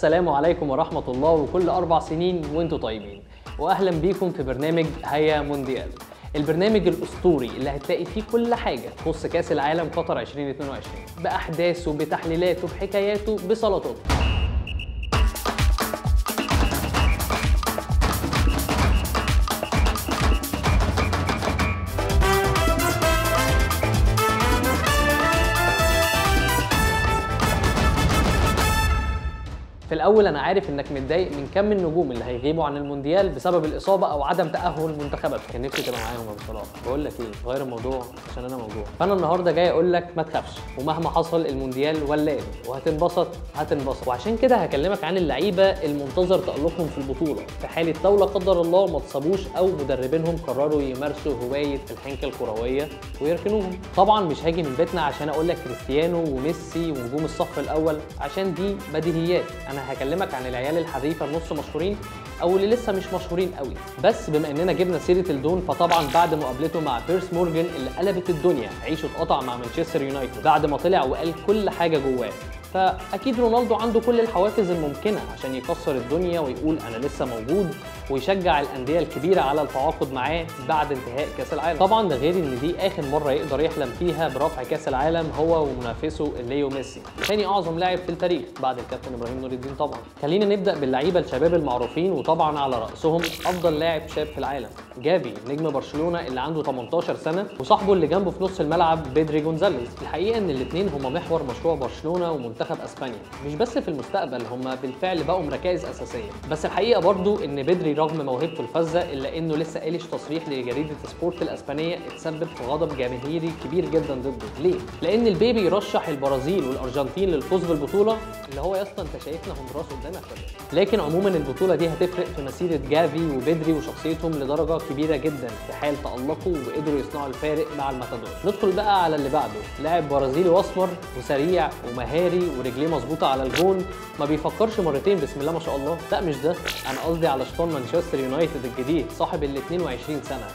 السلام عليكم ورحمة الله وكل أربع سنين وأنتم طيبين. وأهلا بيكم في برنامج هيا مونديال. البرنامج الأسطوري اللي هتلاقي فيه كل حاجة تخص كأس العالم قطر 2022 بأحداثه بتحليلاته بحكاياته بسلطاته الأول أنا عارف إنك متضايق من كم النجوم اللي هيغيبوا عن المونديال بسبب الإصابة أو عدم تأهل منتخبات كان نفسي تبقى معاهم صلاح. بقول لك إيه غير الموضوع عشان أنا موجوع. فأنا النهارده جاي أقول لك ما تخافش ومهما حصل المونديال ولاد وهتنبسط هتنبسط. وعشان كده هكلمك عن اللعيبة المنتظر تألقهم في البطولة. في حاله لو لا قدر الله ما اتصابوش أو مدربينهم قرروا يمارسوا هواية الحنكه الكروية ويركنوهم. طبعا مش هاجي من بيتنا عشان أقول لك كريستيانو وميسي ونجوم الصف الأول عشان دي بديهيات. أنا هكلمك عن العيال الحريفة النص مشهورين أو اللي لسه مش مشهورين قوي. بس بما إننا جبنا سيرة الدون فطبعا بعد مقابلته مع بيرس مورجان اللي قلبت الدنيا عيشه اتقطع مع مانشستر يونايتد. بعد ما طلع وقال كل حاجة جواه فأكيد رونالدو عنده كل الحوافز الممكنة عشان يكسر الدنيا ويقول أنا لسه موجود ويشجع الأندية الكبيرة على التعاقد معاه بعد انتهاء كأس العالم. طبعا ده غير إن دي آخر مرة يقدر يحلم فيها برفع كأس العالم هو ومنافسه ليو ميسي. ثاني أعظم لاعب في التاريخ بعد الكابتن إبراهيم نور الدين طبعا. خلينا نبدأ باللعيبة الشباب المعروفين وطبعا على رأسهم أفضل لاعب شاب في العالم جافي نجم برشلونة اللي عنده 18 سنة وصاحبه اللي جنبه في نص الملعب بيدري جونزاليز. الحقيقة إن الاثنين هما محور مشروع برشلونة ومنتخب اسبانيا. مش بس في المستقبل هما بالفعل بقوا ركائز أساسية. بس الحقيقة برضو إن بدري رغم موهبته الفذة إلا إنه لسه قايل تصريح لجريدة سبورت الأسبانية اتسبب في غضب جماهيري كبير جدا ضده. ليه؟ لأن البيه رشح البرازيل والأرجنتين للفوز بالبطولة اللي هو يا اسطى أنت شايفنا هندراس قدامك ولا لكن عموما البطولة دي هتفرق في مسيرة جافي وبدري وشخصيتهم لدرجة كبيرة جدا في حال تألقوا وقدروا يصنعوا الفارق مع الماتادور. ندخل بقى على اللي بعده. لاعب برازيلي وأسمر وسريع ومهاري ورجليه مظبوطة على الجون. ما بيفكرش مرتين بسم الله ما شاء الله. لا مش ده. أنا قصدي على شيطان مانشستر يونايتد الجديد صاحب ال 22 سنة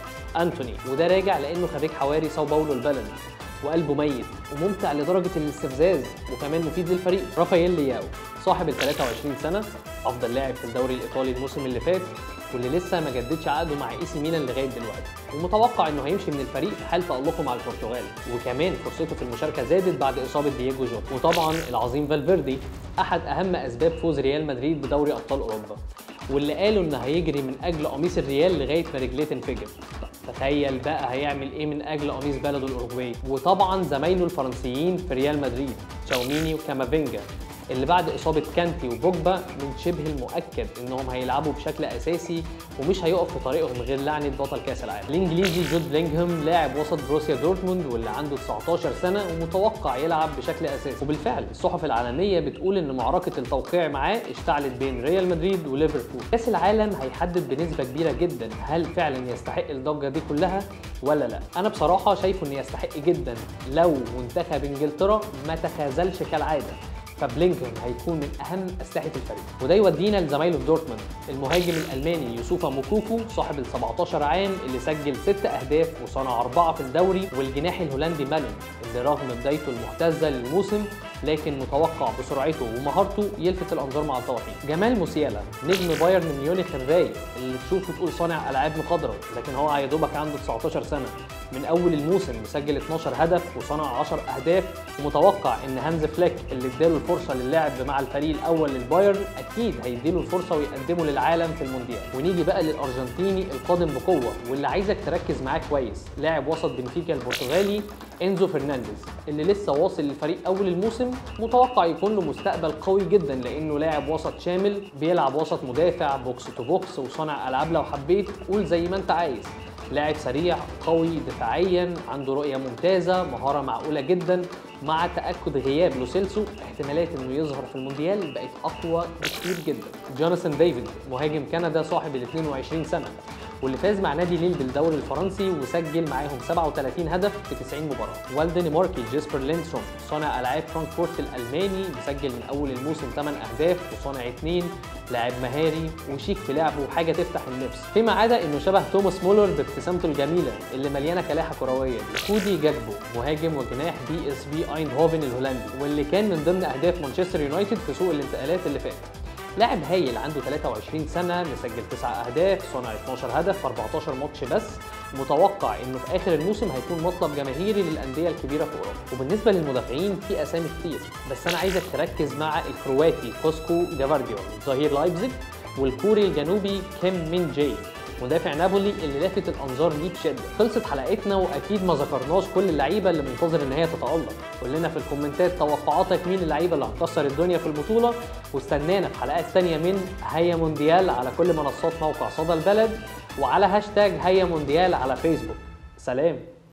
أنتوني. وده راجع لأنه خريج حواري ساو باولو البلد وقلبه ميت وممتع لدرجة الاستفزاز وكمان مفيد للفريق. رافائيل لياو صاحب ال 23 سنة أفضل لاعب في الدوري الإيطالي الموسم اللي فات واللي لسه ما جددش عقده مع إي سي ميلان لغاية دلوقتي. ومتوقع إنه هيمشي من الفريق في حال تألقه مع البرتغال. وكمان فرصته في المشاركة زادت بعد إصابة دييجو جوتا. وطبعا العظيم فالفيردي أحد أهم أسباب فوز ريال مدريد بدوري أبطال أوروبا. واللي قالوا انه هيجري من أجل قميص الريال لغاية ما رجليه تنفجر. تخيل بقى هيعمل إيه من أجل قميص بلده الأوروجواي. وطبعا زمايله الفرنسيين في ريال مدريد تشاوميني وكامافينجا. اللي بعد إصابة كانتي وبوجبا من شبه المؤكد إنهم هيلعبوا بشكل أساسي ومش هيقف في طريقهم غير لعنة بطل كأس العالم. الإنجليزي جود بلينغهام لاعب وسط بروسيا دورتموند واللي عنده 19 سنة ومتوقع يلعب بشكل أساسي وبالفعل الصحف العالمية بتقول إن معركة التوقيع معاه اشتعلت بين ريال مدريد وليفربول. كأس العالم هيحدد بنسبة كبيرة جدا هل فعلا يستحق الضجة دي كلها ولا لا. أنا بصراحة شايفه انه يستحق جدا لو منتخب إنجلترا ما تخاذلش كالعادة فبلينغهام هيكون من أهم أسلحة الفريق. وده يودينا لزمايله في دورتموند. المهاجم الألماني يوسوفا موكوكو صاحب ال 17 عام اللي سجل 6 أهداف وصنع أربعة في الدوري والجناح الهولندي مالون اللي رغم بدايته المهتزة للموسم لكن متوقع بسرعته ومهارته يلفت الأنظار مع الطوافين جمال موسيالا نجم بايرن ميونخ الرايق اللي تشوفه تقول صانع ألعاب مقدره لكن هو يا دوبك عنده 19 سنة. من أول الموسم مسجل 12 هدف وصنع 10 أهداف ومتوقع إن هانز فليك اللي اداله الفرصة للعب مع الفريق الأول للبايرن أكيد هيديله الفرصة ويقدمه للعالم في المونديال. ونيجي بقى للأرجنتيني القادم بقوة واللي عايزك تركز معاه كويس لاعب وسط بنفيكا البرتغالي إنزو فرنانديز اللي لسه واصل للفريق أول الموسم متوقع يكون له مستقبل قوي جدا لأنه لاعب وسط شامل بيلعب وسط مدافع box to box وصانع ألعاب لو حبيت قول زي ما أنت عايز. لاعب سريع قوي دفاعيا عنده رؤية ممتازة مهارة معقولة جدا مع تأكد غياب لوسيلسو احتمالات إنه يظهر في المونديال بقت أقوى بكتير جدا. جوناثان ديفيد مهاجم كندا صاحب ال 22 سنة. واللي فاز مع نادي ليل بالدوري الفرنسي وسجل معاهم 37 هدف في 90 مباراة. والدنماركي جيسبر ليندستروم صانع ألعاب فرانكفورت الألماني مسجل من أول الموسم 8 أهداف وصانع 2 لاعب مهاري وشيك في لعبه وحاجة تفتح النفس فيما عدا إنه شبه توماس مولر بابتسامته الجميلة اللي مليانة كلاحة كروية دي كودي جاكبو مهاجم وجناح بي إس في أيندهوفن الهولندي واللي كان من ضمن أهداف مانشستر يونايتد في سوق الانتقالات اللي فات لاعب هايل عنده 23 سنة مسجل 9 أهداف صنع 12 هدف في 14 ماتش بس. متوقع إنه في آخر الموسم هيكون مطلب جماهيري للأندية الكبيرة في أوروبا. وبالنسبة للمدافعين في أسامي كتير. بس أنا عايزك تركز مع الكرواتي يوسكو جافارديول ظهير لايبزيج والكوري الجنوبي كيم مين جاي مدافع نابولي اللي لافت الأنظار ليه بشدة. خلصت حلقتنا وأكيد ما ذكرناش كل اللعيبة اللي منتظر إن هي تتألق. قول لنا في الكومنتات توقعاتك مين اللعيبة اللي هتكسر الدنيا في البطولة. واستنانا في حلقات تانية من هيا مونديال على كل منصات موقع صدى البلد وعلى هاشتاج هيا مونديال على فيسبوك. سلام.